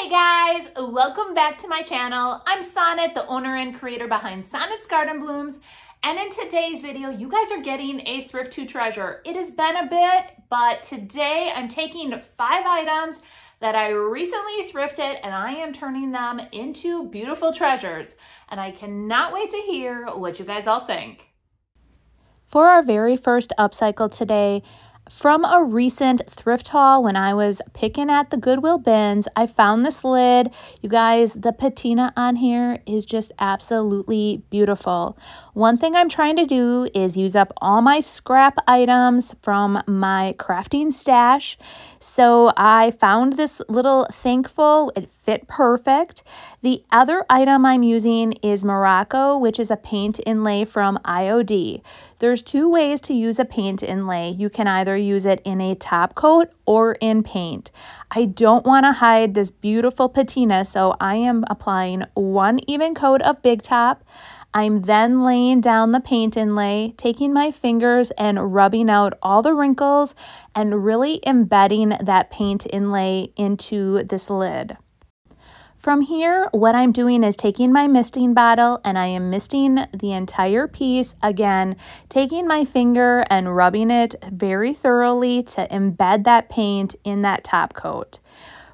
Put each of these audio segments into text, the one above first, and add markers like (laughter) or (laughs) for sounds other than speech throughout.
Hey guys, welcome back to my channel. I'm Sonnet, the owner and creator behind Sonnet's Garden Blooms. And in today's video, you guys are getting a thrift to treasure. It has been a bit, but today I'm taking five items that I recently thrifted and I am turning them into beautiful treasures. And I cannot wait to hear what you guys all think. For our very first upcycle today, from a recent thrift haul when I was picking at the Goodwill bins, I found this lid. You guys, the patina on here is just absolutely beautiful. One thing I'm trying to do is use up all my scrap items from my crafting stash. So I found this little thankful. It fit perfect. The other item I'm using is Morocco, which is a paint inlay from IOD. There's two ways to use a paint inlay. You can either use it in a top coat or in paint. I don't want to hide this beautiful patina, so I am applying one even coat of Big Top. I'm then laying down the paint inlay, taking my fingers and rubbing out all the wrinkles and really embedding that paint inlay into this lid. From here, what I'm doing is taking my misting bottle and I am misting the entire piece. Again, taking my finger and rubbing it very thoroughly to embed that paint in that top coat.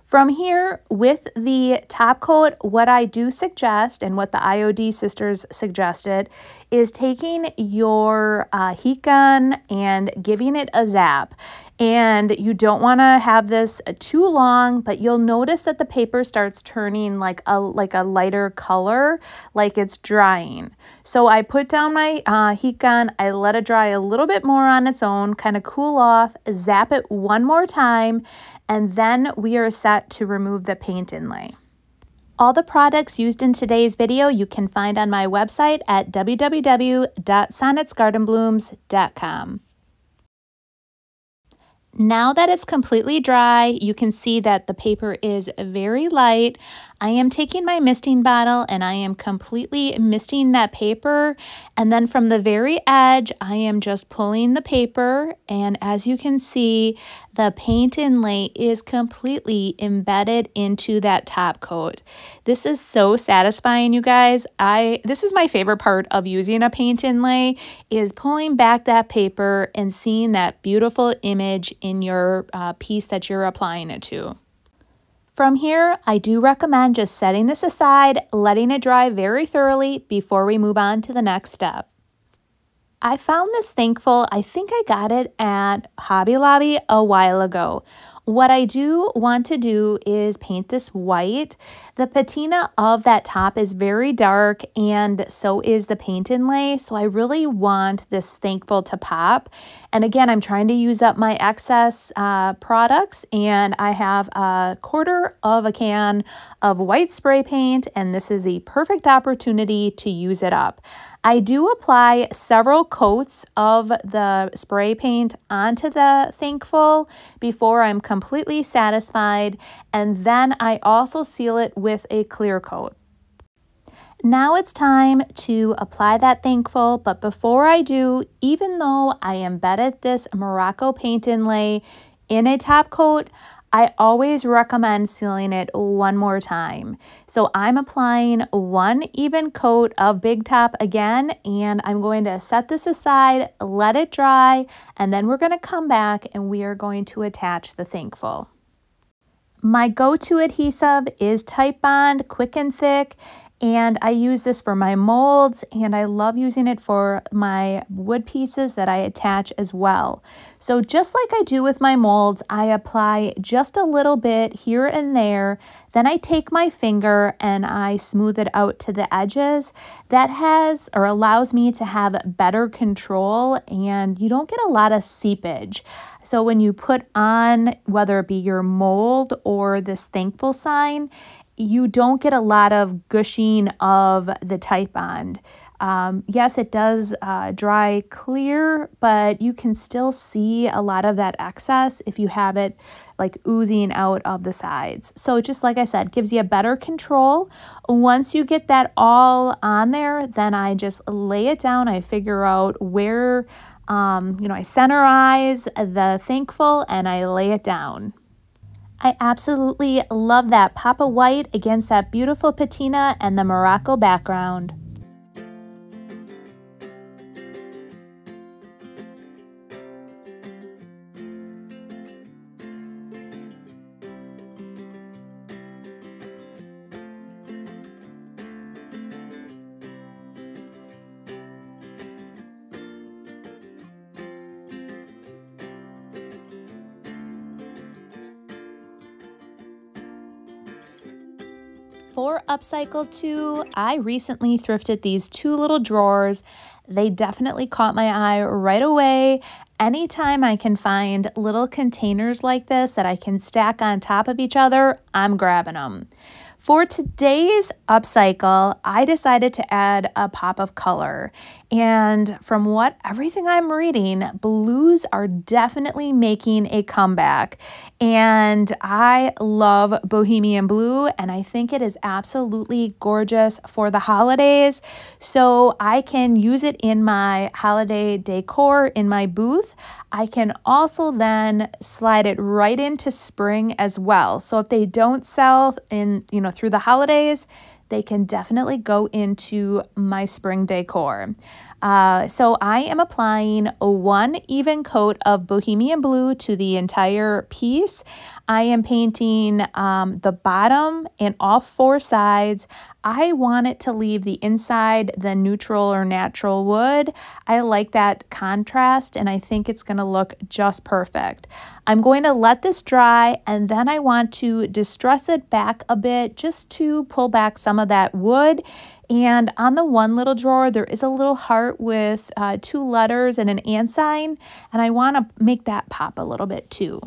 From here, with the top coat, what I do suggest and what the IOD sisters suggested is taking your uh, heat gun and giving it a zap. And you don't want to have this too long but you'll notice that the paper starts turning like a like a lighter color like it's drying. So I put down my uh, heat gun I let it dry a little bit more on its own kind of cool off zap it one more time and then we are set to remove the paint inlay all the products used in today's video you can find on my website at www.sonnetsgardenblooms.com. Now that it's completely dry, you can see that the paper is very light. I am taking my misting bottle and I am completely misting that paper. And then from the very edge, I am just pulling the paper. And as you can see, the paint inlay is completely embedded into that top coat. This is so satisfying, you guys. I This is my favorite part of using a paint inlay is pulling back that paper and seeing that beautiful image in your uh, piece that you're applying it to. From here, I do recommend just setting this aside, letting it dry very thoroughly before we move on to the next step. I found this thankful. I think I got it at Hobby Lobby a while ago. What I do want to do is paint this white. The patina of that top is very dark and so is the paint inlay. So I really want this Thankful to pop. And again, I'm trying to use up my excess uh, products and I have a quarter of a can of white spray paint and this is the perfect opportunity to use it up. I do apply several coats of the spray paint onto the Thankful before I'm completely satisfied, and then I also seal it with a clear coat. Now it's time to apply that Thankful, but before I do, even though I embedded this Morocco paint inlay in a top coat, I always recommend sealing it one more time. So I'm applying one even coat of Big Top again, and I'm going to set this aside, let it dry, and then we're going to come back and we are going to attach the Thankful. My go-to adhesive is Titebond Quick and Thick and I use this for my molds and I love using it for my wood pieces that I attach as well. So just like I do with my molds, I apply just a little bit here and there. Then I take my finger and I smooth it out to the edges. That has or allows me to have better control and you don't get a lot of seepage. So when you put on, whether it be your mold or this thankful sign, you don't get a lot of gushing of the Titebond. Um, yes, it does uh, dry clear, but you can still see a lot of that excess if you have it like oozing out of the sides. So just like I said, gives you a better control. Once you get that all on there, then I just lay it down. I figure out where, um, you know, I centerize the thankful and I lay it down. I absolutely love that Papa white against that beautiful patina and the Morocco background. For Upcycle 2, I recently thrifted these two little drawers. They definitely caught my eye right away. Anytime I can find little containers like this that I can stack on top of each other, I'm grabbing them. For today's upcycle, I decided to add a pop of color. And from what everything I'm reading, blues are definitely making a comeback. And I love Bohemian Blue, and I think it is absolutely gorgeous for the holidays. So I can use it in my holiday decor in my booth. I can also then slide it right into spring as well. So if they don't sell in, you know, through the holidays, they can definitely go into my spring decor. Uh, so I am applying one even coat of Bohemian Blue to the entire piece. I am painting um, the bottom and all four sides. I want it to leave the inside the neutral or natural wood. I like that contrast and I think it's going to look just perfect. I'm going to let this dry and then I want to distress it back a bit just to pull back some of that wood and on the one little drawer, there is a little heart with uh, two letters and an and sign. And I want to make that pop a little bit too.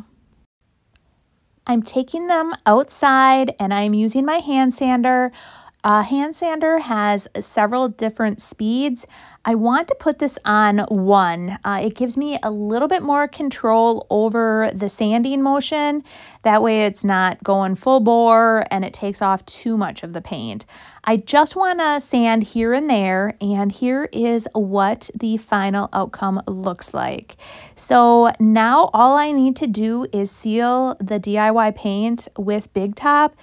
I'm taking them outside and I'm using my hand sander. A hand sander has several different speeds. I want to put this on one. Uh, it gives me a little bit more control over the sanding motion. That way it's not going full bore and it takes off too much of the paint. I just want to sand here and there and here is what the final outcome looks like. So now all I need to do is seal the DIY paint with Big Top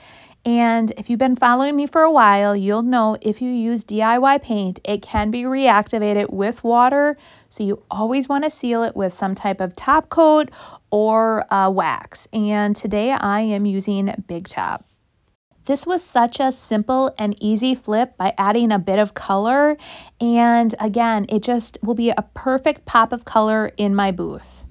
and if you've been following me for a while, you'll know if you use DIY paint, it can be reactivated with water. So you always want to seal it with some type of top coat or uh, wax. And today I am using Big Top. This was such a simple and easy flip by adding a bit of color. And again, it just will be a perfect pop of color in my booth.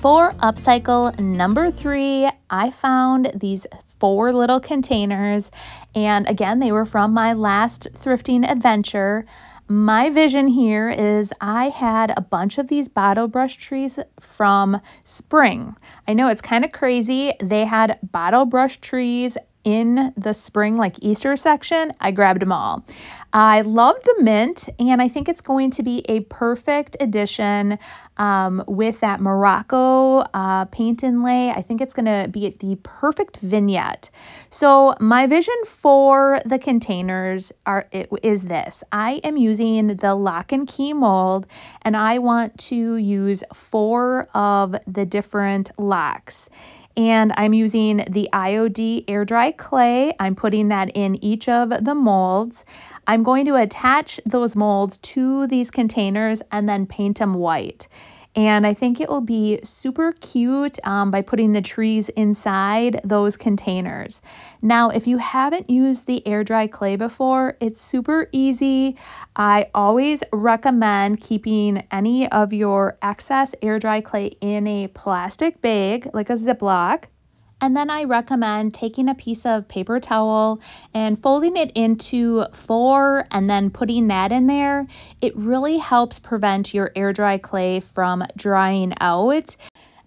For upcycle number three, I found these four little containers. And again, they were from my last thrifting adventure. My vision here is I had a bunch of these bottle brush trees from spring. I know it's kind of crazy. They had bottle brush trees in the spring, like Easter section, I grabbed them all. I love the mint, and I think it's going to be a perfect addition um, with that Morocco uh, paint inlay. I think it's going to be the perfect vignette. So my vision for the containers are it, is this. I am using the lock and key mold, and I want to use four of the different locks and I'm using the IOD air dry clay. I'm putting that in each of the molds. I'm going to attach those molds to these containers and then paint them white. And I think it will be super cute um, by putting the trees inside those containers. Now, if you haven't used the air dry clay before, it's super easy. I always recommend keeping any of your excess air dry clay in a plastic bag, like a Ziploc. And then I recommend taking a piece of paper towel and folding it into four and then putting that in there. It really helps prevent your air dry clay from drying out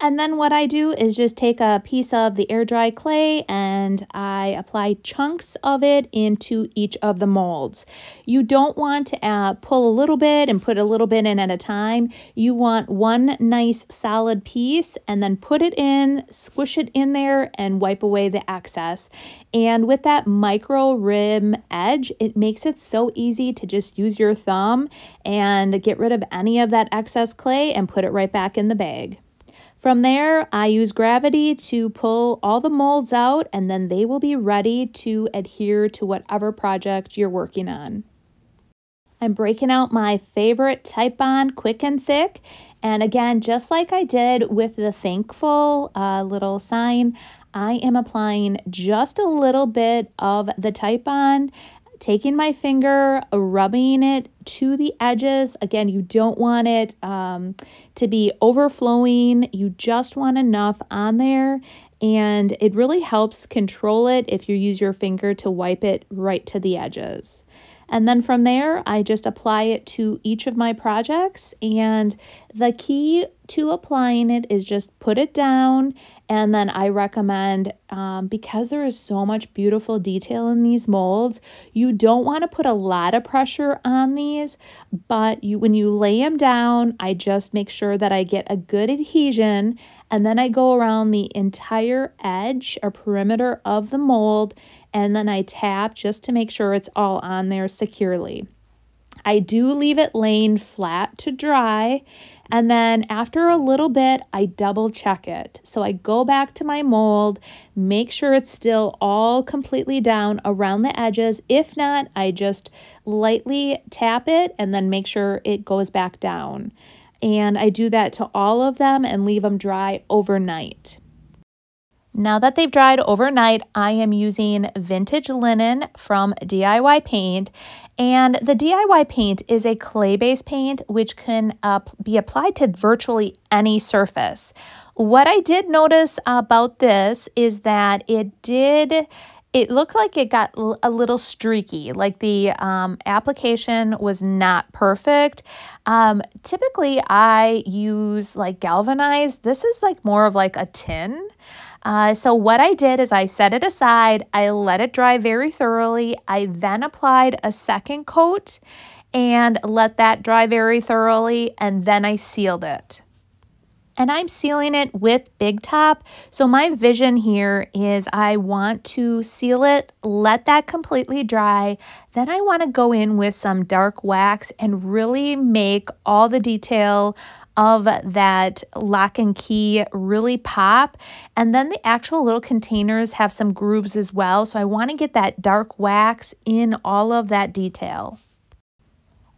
and then what I do is just take a piece of the air dry clay and I apply chunks of it into each of the molds. You don't want to uh, pull a little bit and put a little bit in at a time. You want one nice solid piece and then put it in, squish it in there and wipe away the excess. And with that micro rim edge, it makes it so easy to just use your thumb and get rid of any of that excess clay and put it right back in the bag. From there, I use gravity to pull all the molds out and then they will be ready to adhere to whatever project you're working on. I'm breaking out my favorite Titebond Quick and Thick. And again, just like I did with the thankful uh, little sign, I am applying just a little bit of the Titebond taking my finger, rubbing it to the edges. Again, you don't want it um, to be overflowing. You just want enough on there. And it really helps control it if you use your finger to wipe it right to the edges. And then from there, I just apply it to each of my projects. And the key to applying it is just put it down and then I recommend, um, because there is so much beautiful detail in these molds, you don't want to put a lot of pressure on these, but you when you lay them down, I just make sure that I get a good adhesion and then I go around the entire edge or perimeter of the mold and then I tap just to make sure it's all on there securely. I do leave it laying flat to dry and then after a little bit, I double check it. So I go back to my mold, make sure it's still all completely down around the edges. If not, I just lightly tap it and then make sure it goes back down. And I do that to all of them and leave them dry overnight. Now that they've dried overnight, I am using vintage linen from DIY Paint. And the DIY paint is a clay-based paint which can uh, be applied to virtually any surface. What I did notice about this is that it did it looked like it got a little streaky, like the um, application was not perfect. Um, typically, I use like galvanized. This is like more of like a tin. Uh, so what I did is I set it aside, I let it dry very thoroughly. I then applied a second coat and let that dry very thoroughly, and then I sealed it and I'm sealing it with Big Top. So my vision here is I want to seal it, let that completely dry. Then I want to go in with some dark wax and really make all the detail of that lock and key really pop. And then the actual little containers have some grooves as well. So I want to get that dark wax in all of that detail.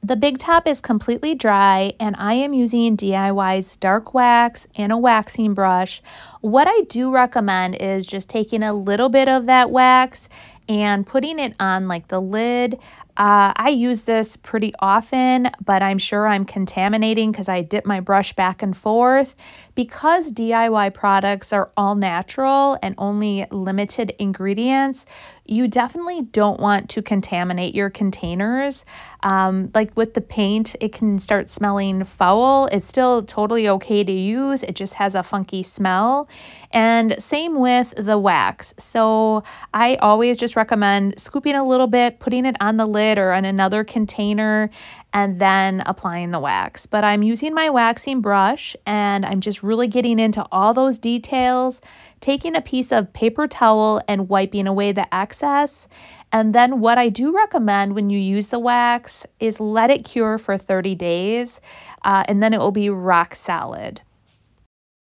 The Big Top is completely dry and I am using DIY's dark wax and a waxing brush. What I do recommend is just taking a little bit of that wax and putting it on like the lid. Uh, I use this pretty often, but I'm sure I'm contaminating because I dip my brush back and forth. Because DIY products are all natural and only limited ingredients, you definitely don't want to contaminate your containers. Um, like with the paint, it can start smelling foul. It's still totally okay to use, it just has a funky smell. And same with the wax. So I always just recommend scooping a little bit, putting it on the lid or in another container, and then applying the wax. But I'm using my waxing brush and I'm just really getting into all those details, taking a piece of paper towel and wiping away the excess. And then what I do recommend when you use the wax is let it cure for 30 days uh, and then it will be rock solid.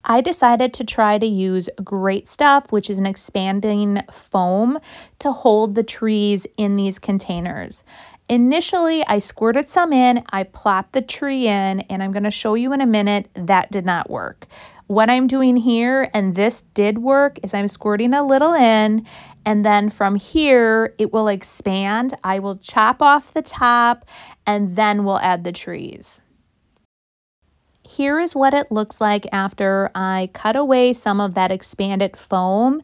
I decided to try to use Great Stuff, which is an expanding foam, to hold the trees in these containers. Initially, I squirted some in, I plopped the tree in, and I'm going to show you in a minute that did not work. What I'm doing here, and this did work, is I'm squirting a little in, and then from here, it will expand. I will chop off the top, and then we'll add the trees. Here is what it looks like after I cut away some of that expanded foam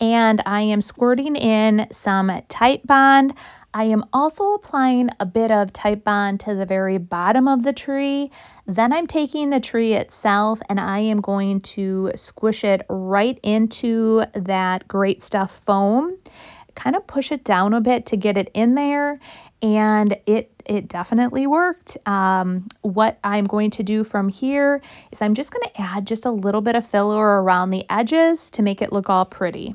and I am squirting in some Titebond. I am also applying a bit of Titebond to the very bottom of the tree. Then I'm taking the tree itself and I am going to squish it right into that great stuff foam kind of push it down a bit to get it in there and it it definitely worked. Um, what I'm going to do from here is I'm just going to add just a little bit of filler around the edges to make it look all pretty.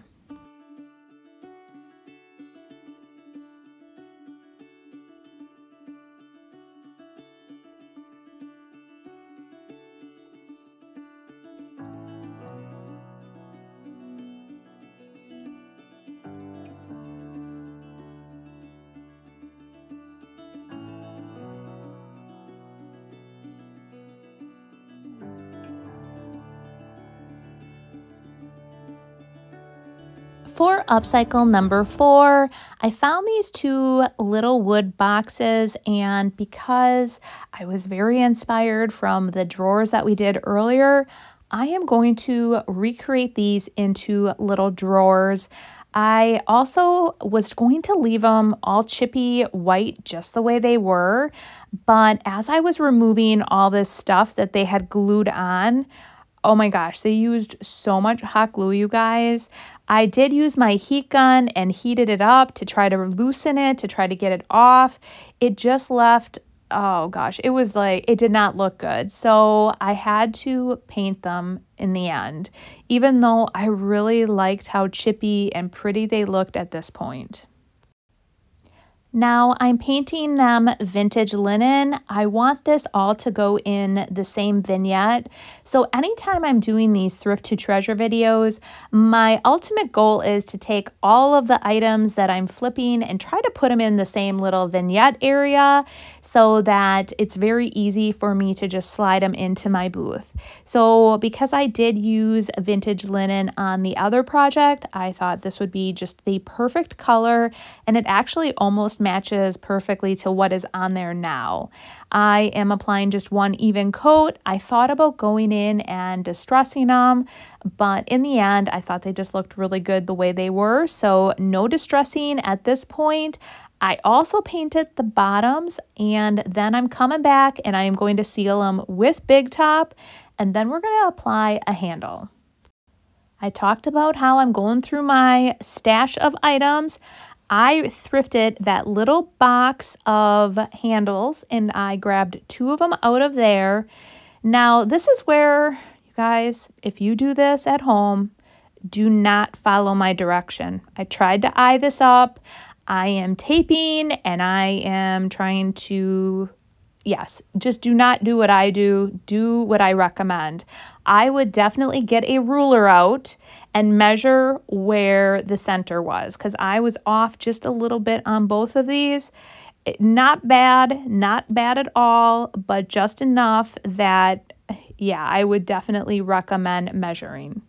Upcycle number four, I found these two little wood boxes and because I was very inspired from the drawers that we did earlier, I am going to recreate these into little drawers. I also was going to leave them all chippy white just the way they were, but as I was removing all this stuff that they had glued on, Oh my gosh, they used so much hot glue, you guys. I did use my heat gun and heated it up to try to loosen it, to try to get it off. It just left, oh gosh, it was like, it did not look good. So I had to paint them in the end, even though I really liked how chippy and pretty they looked at this point. Now I'm painting them vintage linen. I want this all to go in the same vignette. So anytime I'm doing these thrift to treasure videos, my ultimate goal is to take all of the items that I'm flipping and try to put them in the same little vignette area so that it's very easy for me to just slide them into my booth. So because I did use vintage linen on the other project, I thought this would be just the perfect color and it actually almost matches perfectly to what is on there now. I am applying just one even coat. I thought about going in and distressing them, but in the end, I thought they just looked really good the way they were. So no distressing at this point. I also painted the bottoms and then I'm coming back and I am going to seal them with Big Top and then we're going to apply a handle. I talked about how I'm going through my stash of items. I thrifted that little box of handles and I grabbed two of them out of there. Now, this is where, you guys, if you do this at home, do not follow my direction. I tried to eye this up. I am taping and I am trying to yes, just do not do what I do. Do what I recommend. I would definitely get a ruler out and measure where the center was because I was off just a little bit on both of these. Not bad, not bad at all, but just enough that, yeah, I would definitely recommend measuring.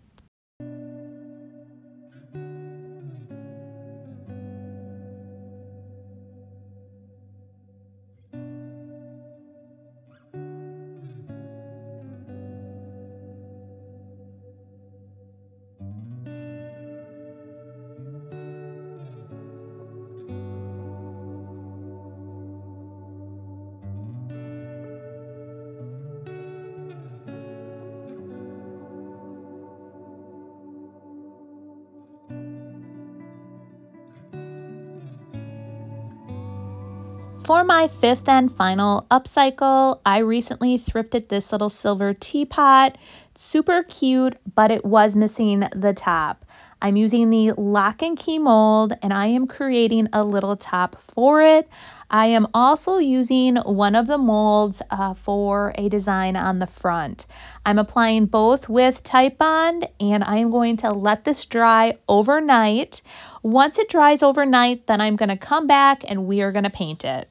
For my fifth and final upcycle, I recently thrifted this little silver teapot. Super cute, but it was missing the top. I'm using the lock and key mold and I am creating a little top for it. I am also using one of the molds uh, for a design on the front. I'm applying both with Titebond and I am going to let this dry overnight. Once it dries overnight, then I'm going to come back and we are going to paint it.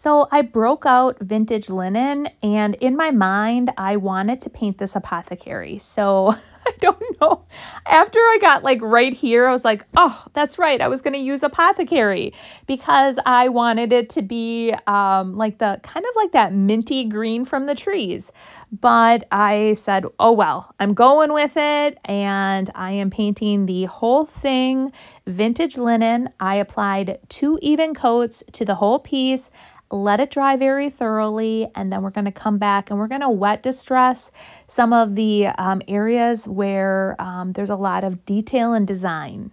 So I broke out vintage linen and in my mind, I wanted to paint this apothecary. So (laughs) (laughs) I don't know. After I got like right here, I was like, oh, that's right. I was going to use apothecary because I wanted it to be um, like the kind of like that minty green from the trees. But I said, oh, well, I'm going with it and I am painting the whole thing vintage linen. I applied two even coats to the whole piece let it dry very thoroughly, and then we're going to come back and we're going to wet distress some of the um, areas where um, there's a lot of detail and design.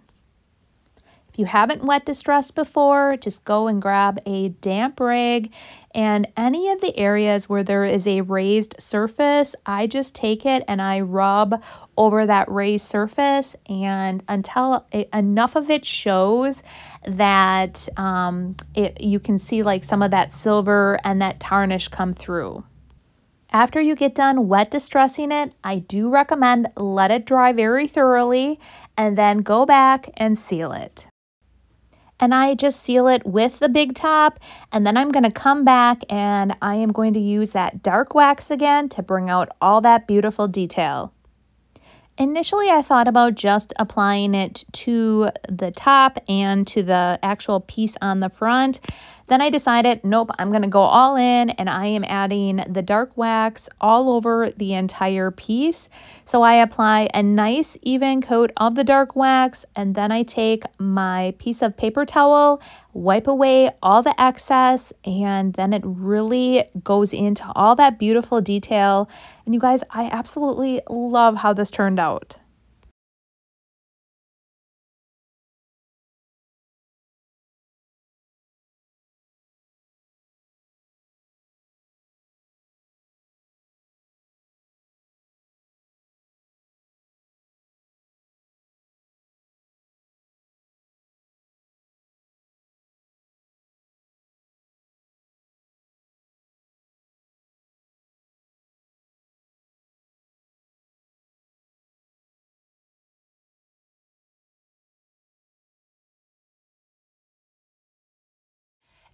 If you haven't wet distressed before, just go and grab a damp rag and any of the areas where there is a raised surface, I just take it and I rub over that raised surface. And until it, enough of it shows that um, it, you can see like some of that silver and that tarnish come through. After you get done wet distressing it, I do recommend let it dry very thoroughly and then go back and seal it and I just seal it with the big top and then I'm going to come back and I am going to use that dark wax again to bring out all that beautiful detail. Initially, I thought about just applying it to the top and to the actual piece on the front. Then I decided, nope, I'm going to go all in and I am adding the dark wax all over the entire piece. So I apply a nice even coat of the dark wax and then I take my piece of paper towel, wipe away all the excess, and then it really goes into all that beautiful detail. And you guys, I absolutely love how this turned out.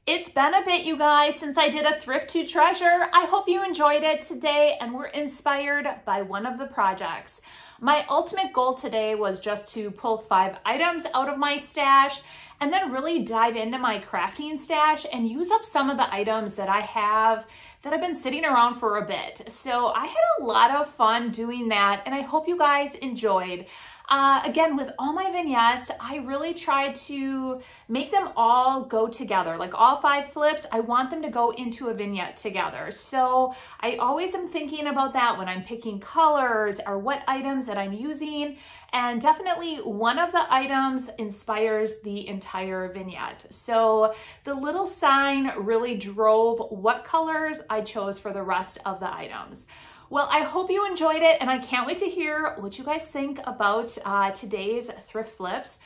It's been a bit, you guys, since I did a thrift to treasure. I hope you enjoyed it today and were inspired by one of the projects. My ultimate goal today was just to pull five items out of my stash and then really dive into my crafting stash and use up some of the items that I have that have been sitting around for a bit. So I had a lot of fun doing that and I hope you guys enjoyed. Uh, again, with all my vignettes, I really try to make them all go together. Like all five flips, I want them to go into a vignette together. So I always am thinking about that when I'm picking colors or what items that I'm using. And definitely one of the items inspires the entire vignette. So the little sign really drove what colors I chose for the rest of the items. Well, I hope you enjoyed it and I can't wait to hear what you guys think about uh, today's thrift flips.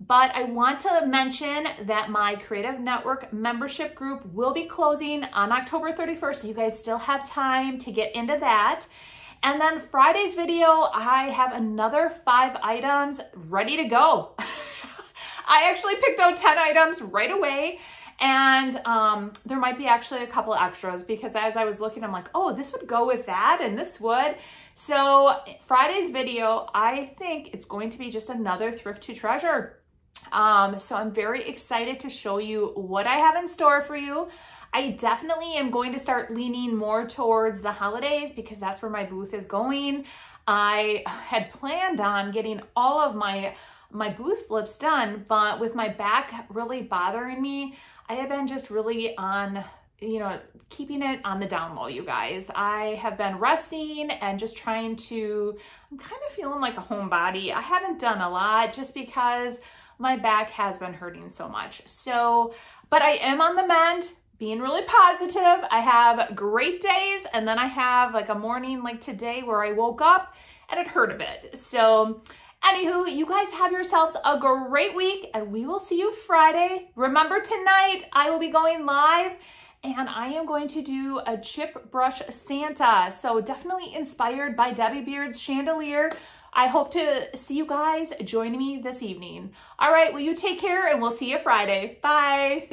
But I want to mention that my Creative Network membership group will be closing on October 31st. So you guys still have time to get into that. And then Friday's video, I have another five items ready to go. (laughs) I actually picked out 10 items right away and um, there might be actually a couple extras because as I was looking, I'm like, oh, this would go with that and this would. So Friday's video, I think it's going to be just another thrift to treasure. Um, so I'm very excited to show you what I have in store for you. I definitely am going to start leaning more towards the holidays because that's where my booth is going. I had planned on getting all of my my booth flips done, but with my back really bothering me, I have been just really on you know, keeping it on the down low, you guys. I have been resting and just trying to, I'm kind of feeling like a homebody. I haven't done a lot just because my back has been hurting so much. So, but I am on the mend, being really positive. I have great days and then I have like a morning like today where I woke up and it hurt a bit. So Anywho, you guys have yourselves a great week and we will see you Friday. Remember tonight, I will be going live and I am going to do a chip brush Santa. So definitely inspired by Debbie Beard's chandelier. I hope to see you guys joining me this evening. All right, well, you take care and we'll see you Friday. Bye.